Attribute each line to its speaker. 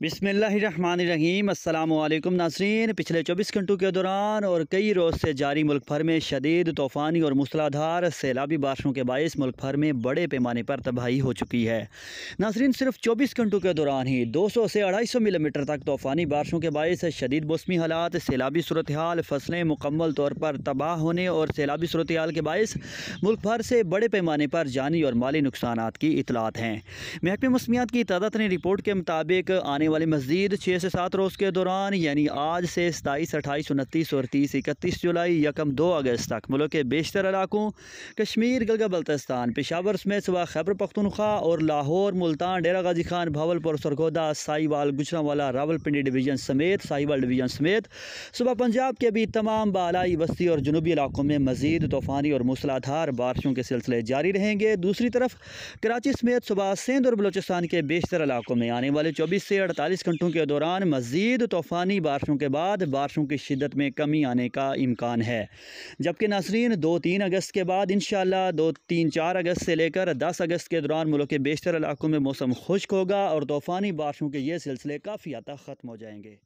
Speaker 1: बिसमीम अल्लाम नासरीन। पिछले 24 घंटों के दौरान और कई रोज़ से जारी मुल्क भर में शदीद, तूफ़ानी और मूसलाधार सैलाबी बारिशों के बायस मुल्क भर में बड़े पैमाने पर तबाही हो चुकी है। नासरीन, सिर्फ़ 24 घंटों के दौरान ही 200 से अढ़ाई सौ मिलीमीटर तक तूफ़ानी बारिशों के बायस शदीद मौसमी हालात, सैलाबी सूरत हाल फ़सलें मुकम्मल तौर पर तबाह होने और सैलाबी सूरत हाल के बायस मुल्क भर से बड़े पैमाने पर जानी और माली नुकसान की इतलात हैं। महकमे मौसमियात की तादाद रिपोर्ट के मुताबिक आने आने वाली मज़ीद छः से सात रोज़ के दौरान, यानी आज से सताईस, अट्ठाईस, उनतीस और तीस, इकतीस जुलाई, यकम दो अगस्त तक, मुल्क के बेशतर इलाकों, कश्मीर गलगा बल्तिस्तान, पेशावर समेत सुबह खैबर पख्तनख्वा और लाहौर, मुल्तान, डेरा गाजी खान, भावलपुर, सरगोदा, साहिवाल, गुजरावाला, रावलपिंडी डिवीज़न समेत, साहिवाल डिवीज़न समेत, सुबह पंजाब के भी तमाम बालाई बस्ती और जनूबी इलाकों में मजीद तूफ़ानी और मूसलाधार बारिशों के सिलसिले जारी रहेंगे। दूसरी तरफ़, कराची समेत सुबह सिंध और बलोचिस्तान के बेशतर इलाकों में आने वाले चौबीस से अड़तालीस घंटों के दौरान मज़ीद तूफ़ानी बारिशों के बाद बारिशों की शिदत में कमी आने का इम्कान है। जबकि नासरीन, दो तीन अगस्त के बाद इन दो तीन चार अगस्त से लेकर दस अगस्त के दौरान मुल्क के बेशतर इलाकों में मौसम खुश्क होगा और तूफ़ानी बारिशों के ये सिलसिले काफ़ी हद तक ख़त्म हो जाएँगे।